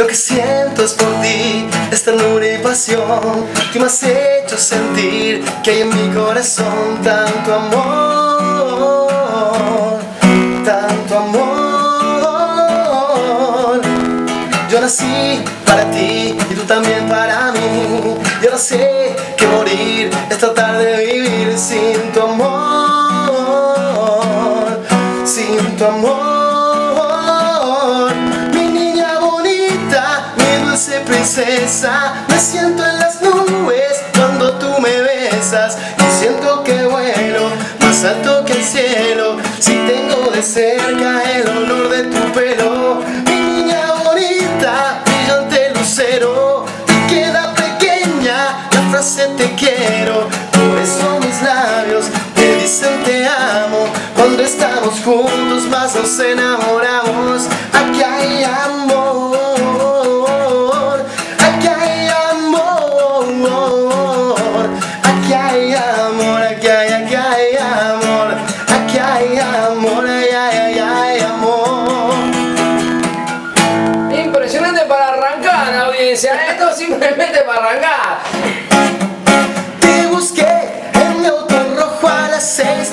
Lo que siento es por ti, es ternura y pasión. Que me has hecho sentir que hay en mi corazón tanto amor Tanto amor. Yo nací para ti y tú también para mí. Yo no sé que morir es tratar de vivir sin tu amor Sin tu amor princesa. Me siento en las nubes cuando tú me besas. Y siento que vuelo más alto que el cielo. Si tengo de cerca el olor de tu pelo. Mi niña bonita, brillante lucero. Y queda pequeña la frase te quiero. Por eso mis labios te dicen te amo. Cuando estamos juntos más nos enamoramos. Aquí hay esto simplemente para arrancar. Te busqué en mi auto rojo a las seis,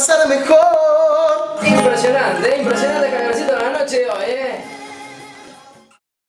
pasar mejor. Impresionante, impresionante Javiercito de la noche hoy, ¿eh?